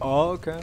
oh, okay.